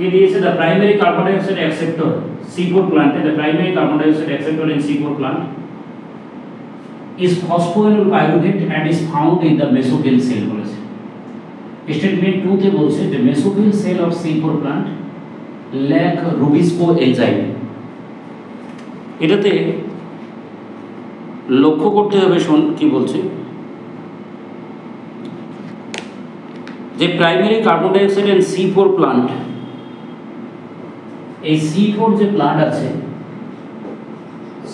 কে দিয়েছে? The primary carbon dioxide acceptor C4 প্লান্টে the primary carbon dioxide acceptor in C4 plant is phosphoenol pyruvate and is found in the mesophyll cell, বলেছে। Statement 2 তে বলছে যে mesophyll cell of C4 plant lack rubisco enzyme এটাতে লক্ষ্য করতে হবে, শোন, কি বলছে? যে primary carbon dioxide and C four plant এই সি ফোর যে প্লান্ট আছে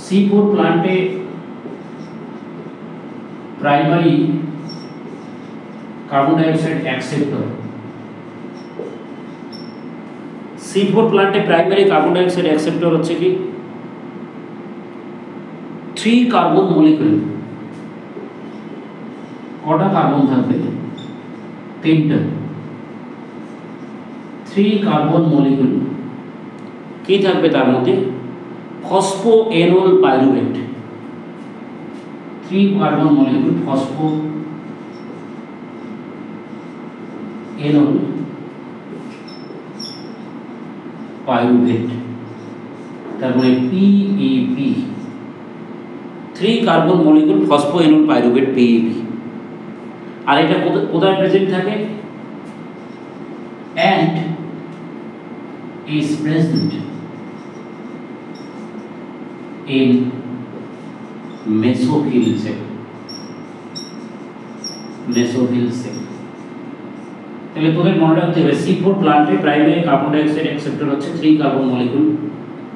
C four প্লান্টে primary carbon dioxide acceptor C four প্লান্টে primary carbon dioxide acceptor হচ্ছে কি? থ্রি কার্বন মলিকুল কটা কার্বন থাকবে? তিনটা। থ্রি কার্বন মলিকুল কি থাকবে তার মধ্যে? Phosphoenolpyruvate three carbon molecule phosphoenolpyruvate তারপরে PEP three carbon molecule phosphoenolpyruvate PEP আর এটা কোথায় প্রেজেন্ট থাকে? And is present in mesophyll cell mesophyll cell তাহলে তোদের মনে রাখতে হবে সি ফোর প্লান্টে প্রাইমারি কার্বন ডাইঅক্সাইড অ্যাকসেপ্টর হচ্ছে থ্রি কার্বন মলিকুল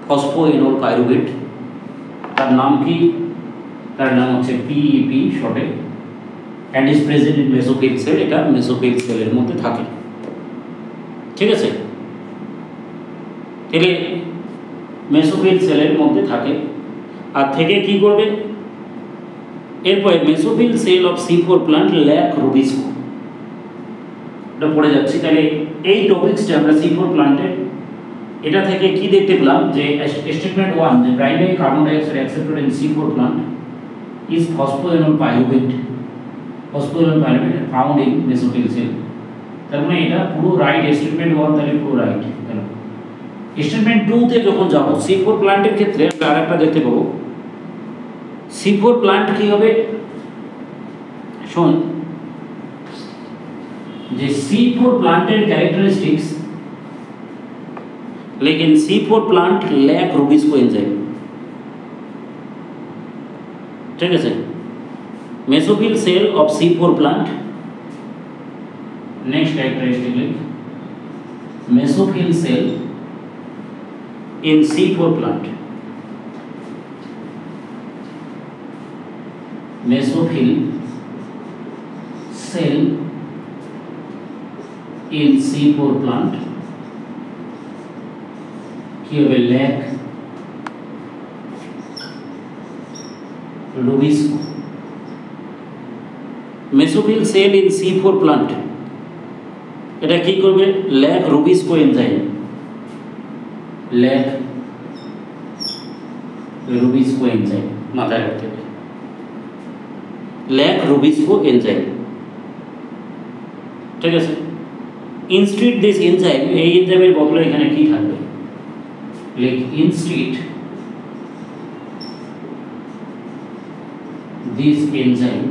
ফসফো এনোল পাইরুভেট তার নাম কি? তার নাম হচ্ছে পিইপি শর্টে and is present in mesophyll cell এটা মেসোফিল সেলের মধ্যে থাকে। ঠিক আছে? তাহলে মেসোফিল সেলের মধ্যে থাকে আর থেকে কি করবে? এরপরে mesophyll cell of C four plant lack rubisco এটা পড়ে যাচ্ছি। তাহলে এই টপিক্সটা আমরা সি ফোর প্লান্টের এটা থেকে কি দেখতে পেলাম? যে স্টেটমেন্ট ওয়ান যে primary carbon dioxide accepted in C four plant is phosphoenolpyruvate phosphoenolpyruvate found in mesophyll cell তার মানে এটা পুরো রাইট স্টেটমেন্ট ওয়ান তাহলে পুরো রাইট স্টেটমেন্ট টুতে যখন যাব সি ফোর প্লান্টের ক্ষেত্রে আমরা আর একটা দেখতে পাবো। সি ফোর প্লান্ট কী হবে শোন যে সি ফোর প্লান্টের ক্যারেক্টারিস্টিক্স लेकिन C4 plant lack rubisco enzyme ठीक है sir mesophyll cell of C4 plant next characteristic लिख mesophyll cell in C4 plant. Mesophyll cell in C4 plant কি হবে lack rubisco mesophyll cell in C four plant এটা কি করবে lack rubisco enzyme lack rubisco enzyme মাথায় রাখতে হবে lack rubisco enzyme ঠিক আছে ইনস্টিট দিস এনজাইম এই এনজাইমের বদলে এখানে কি থাকবে লেখ instead this enzyme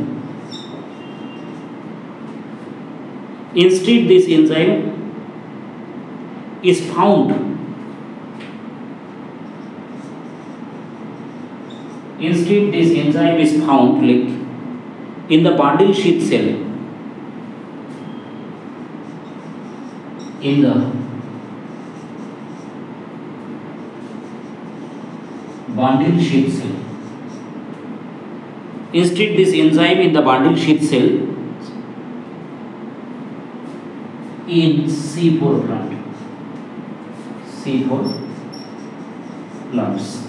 instead this enzyme is found instead this enzyme is found like in the bundle sheath cell in the bundle sheath cell instead this enzyme in the bundle sheath cell in C4 plant. C4 plants.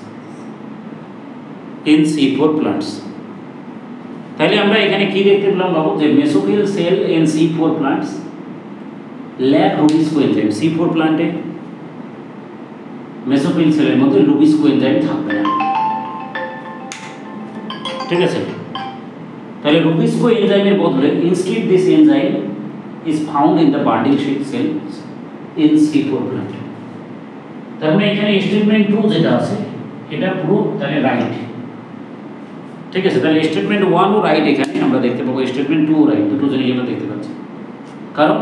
In C4 plants. তাহলে আমরা এখানে কি দেখতে পেলাম বাবু যে mesophyll cell in C four plants lack rubisco enzyme C four প্লান্টে mesophyll সেলের মধ্যে রুবিস্কো এনজাইম থাকবে না ঠিক আছে তাহলে রুবিস্কো এনজাইমের বদলে instead this enzyme is found in the bundle sheath cells in C four plant তার মানে এখানে স্টেটমেন্ট টু যেটা আছে এটা পুরো তাহলে রাইট ঠিক আছে তাহলে স্টেটমেন্ট ওয়ানও রাইট এখানে আমরা দেখতে পাবো স্টেটমেন্ট টু রাইট দুটো জিনিস আমরা দেখতে পাচ্ছি কারণ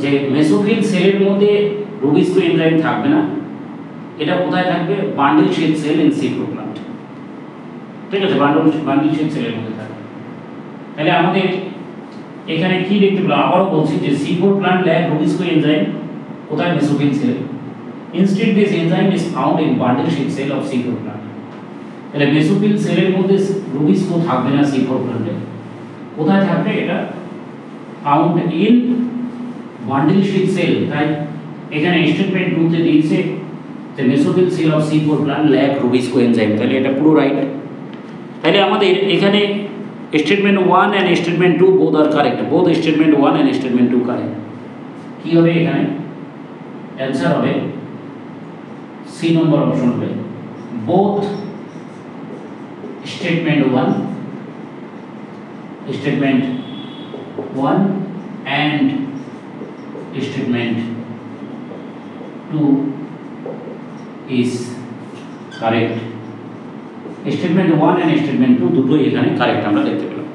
যে মেসোফিল সেলের মধ্যে রুবিস্কো এনজাইম থাকবে না এটা কোথায় থাকবে bundle sheath cell in C plant ঠিক আছে বান্ডল বান্ডিল শেড সেলের মধ্যে থাকবে তাহলে আমাদের এখানে কি দেখতে পেলাম আবারও বলছি যে C four plant lack rubisco enzyme কোথায় mesophyll cell instead this enzyme is found in bundle sheath cell of C four plant তাহলে মেসোফিল সেলের মধ্যে রুবিস্কো থাকবে না সি ফোর প্লান্টে কোথায় থাকবে এটা? Found in bundle sheath cell তাই এখানে স্টেটমেন্ট টুতে দিয়েছে যে mesophyll cell of C four plant lack rubisco enzyme তাহলে এটা পুরো রাইট তাহলে আমাদের এখানে statement one and statement two both are correct both statement one and statement two correct কী হবে এখানে? অ্যান্সার হবে সি নম্বর অপশন হবে। Both statement one statement one and statement two is correct statement one and statement two দুটোই এখানে correct আমরা দেখতে পেলাম।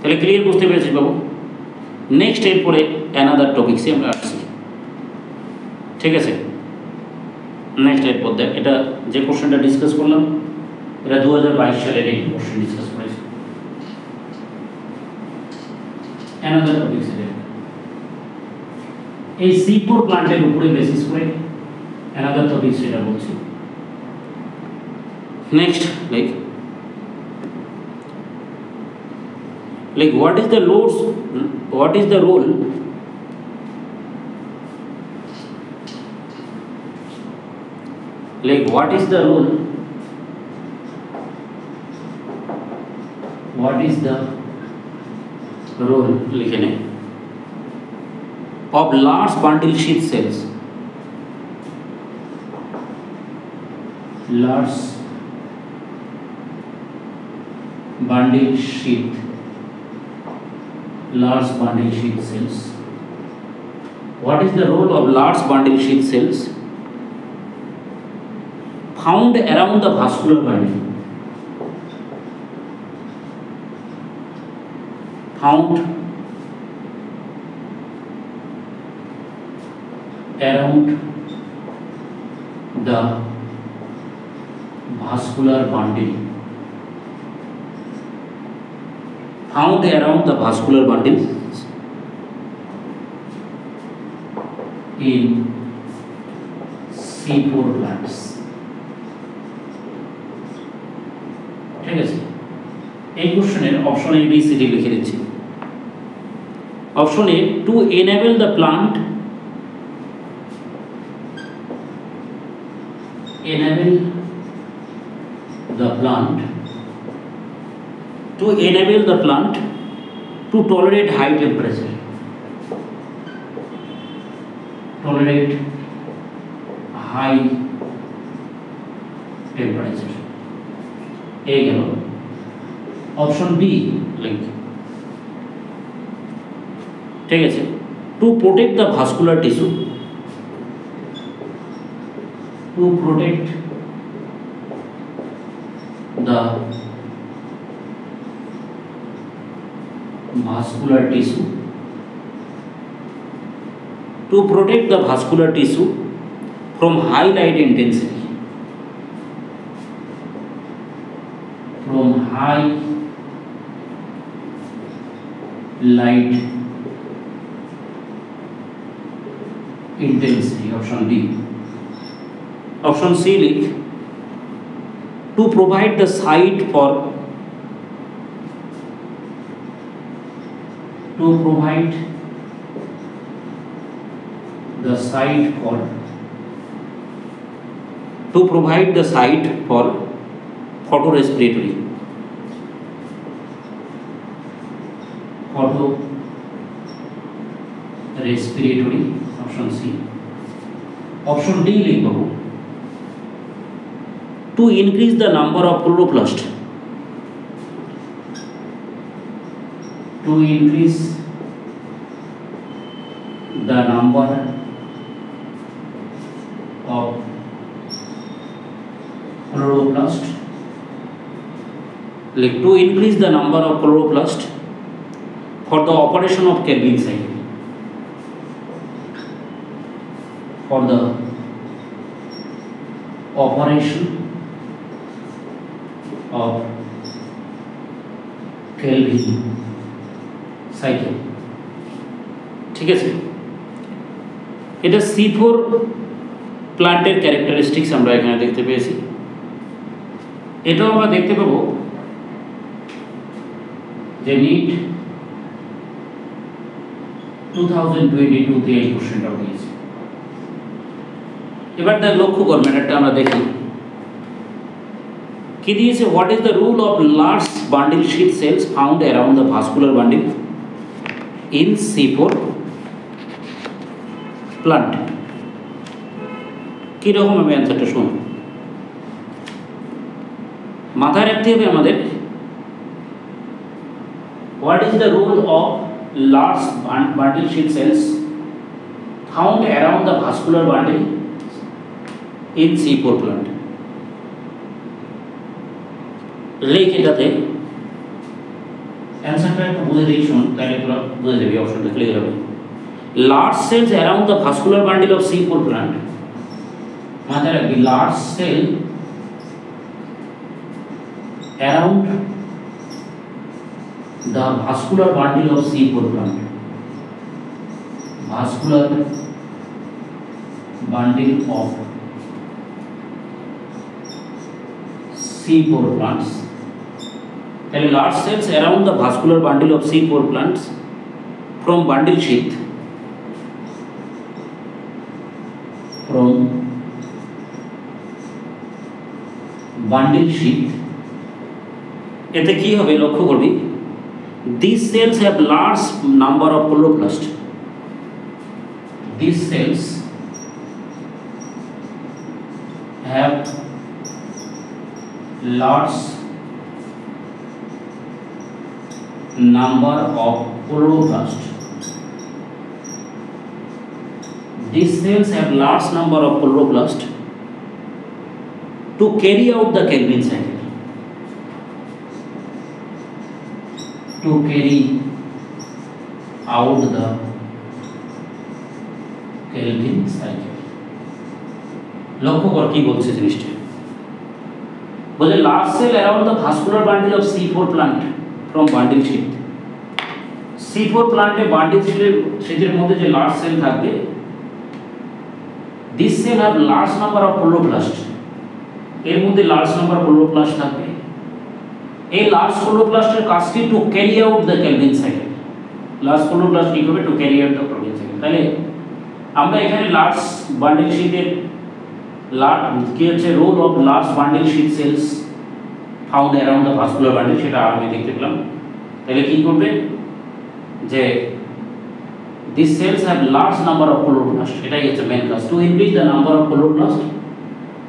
তাহলে ক্লিয়ার বুঝতে পেরেছিস বাবু? নেক্সট এরপরে অ্যানাদার টপিক্সে আমরা আসছি। ঠিক আছে? নেক্সট এরপর দেখ, এটা যে কোশ্চেনটা ডিসকাস করলাম এটা দু হাজার বাইশ সালের এই কোশ্চেন ডিসকাস করেছি অ্যানাদার টপিক্সে দেখ এই সি ফোর প্লান্টের উপরে বেসিস করে অ্যানাদার টপিক্স এটা বলছি next like like what is the loads what is the role like what is the role what is the role लिखने of large bundle sheath cells large bundle sheath large bundle sheath cells what is the role of large bundle sheath cells found around the vascular bundle found around the vascular bundle found around the vascular bundle in C4 plants. ঠিক আছে এই কোশ্চেনের option A B C D লিখে দিচ্ছি option A to enable the plant enable the plant to enable the plant to tolerate high temperature tolerate high temperature A गल option B like ঠিক আছে? To protect the vascular tissue to protect the vascular tissue to protect the vascular tissue from high light intensity from high light intensity option D option C লিখ to provide the site for to provide the site for to provide the site for photorespiratory photo option C option D लिख दो। To increase the number of chloroplast to increase the number of chloroplast लिख to increase the number of chloroplast for the operation of Calvin cycle for the operation of Kelvin cycle. ঠিক আছে? এটা C four প্লান্টের characteristics আমরা এখানে দেখতে পেয়েছি। এটাও আমরা দেখতে পাবো যে নিট টু থাউজেন্ড টোয়েন্টি টুতে এই কোশ্চেনটাও দিয়েছে এবার তার লক্ষ্য করবেন ম্যাটারটা আমরা দেখি। কি দিয়েছে? What is the role of large bundle sheet cells found around the vascular bundle in C four plant কীরকম আমি অ্যান্সারটা শুনুন। মাথায় রাখতে হবে আমাদের। What is the role of large bundle sheet cells found around the vascular bundle in C four plant লেখ এটাতে অ্যান্সারটা একটু বুঝে দিই শুন তাহলে তোরা বুঝে যাবি অপশনটা ক্লিয়ার হবে large cells around the vascular bundle of C4 plant মাথায় রাখবি large cell around the vascular bundle of C4 plant vascular bundle of C4 plants তাহলে large cells around the vascular bundle of C4 plants from bundle sheath from bundle sheath এতে কি হবে লক্ষ্য করবি these cells have large number of chloroplast these cells have large number of chloroplast these cells have large number of chloroplast to carry out the Calvin cycle. To carry out the Calvin cycle. লক্ষ্য কর কি বলছে জিনিসটা large cell around the vascular bundle of C four plant from bundle sheet C four প্লান্টে bundle শিটের শিটের মধ্যে যে large cell থাকবে this cell have large number of chloroplast এর মধ্যে লার্জ নাম্বার ক্লোরোপ্লাস্ট থাকবে। এই লার্জ ক্লোরোপ্লাস্টের কাজটি to carry out the Calvin cycle large chloroplast কি করবে to carry out the Calvin cycle তাহলে আমরা এখানে লার্জ বান্ডিল শীটের হচ্ছে role of large bundle sheath cells found around the vascular bundle সেটা আমি দেখতে পেলাম তাহলে কি করবে যে These cells have large number of chloroplast. এটাই হচ্ছে মেন কাজ to increase the number of chloroplast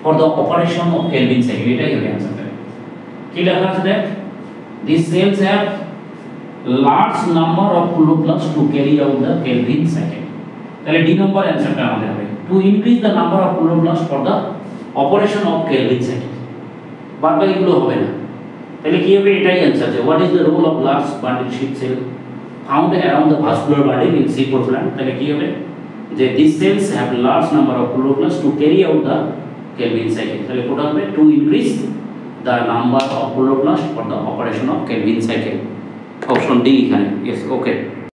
for the operation of Kelvin cycle এটাই হবে অ্যান্সারটা কি লেখা আছে দেখ These cells have large number of chloroplast to carry out the Kelvin cycle তাহলে ডি নম্বর অ্যান্সারটা আমাদের হবে to increase the number of chloroplast for the operation of Kelvin cycle বাদ বাকিগুলো হবে না তাহলে কি হবে এটাই অ্যান্সার যে what is the role of large bundle sheath cell found around the vascular body in C4 plant তাহলে কি হবে যে these cells have large number of chloroplasts to carry out the Kelvin cycle তাহলে কোটা হবে to increase the number of chloroplasts for the operation of Kelvin cycle option D এখানে yes okay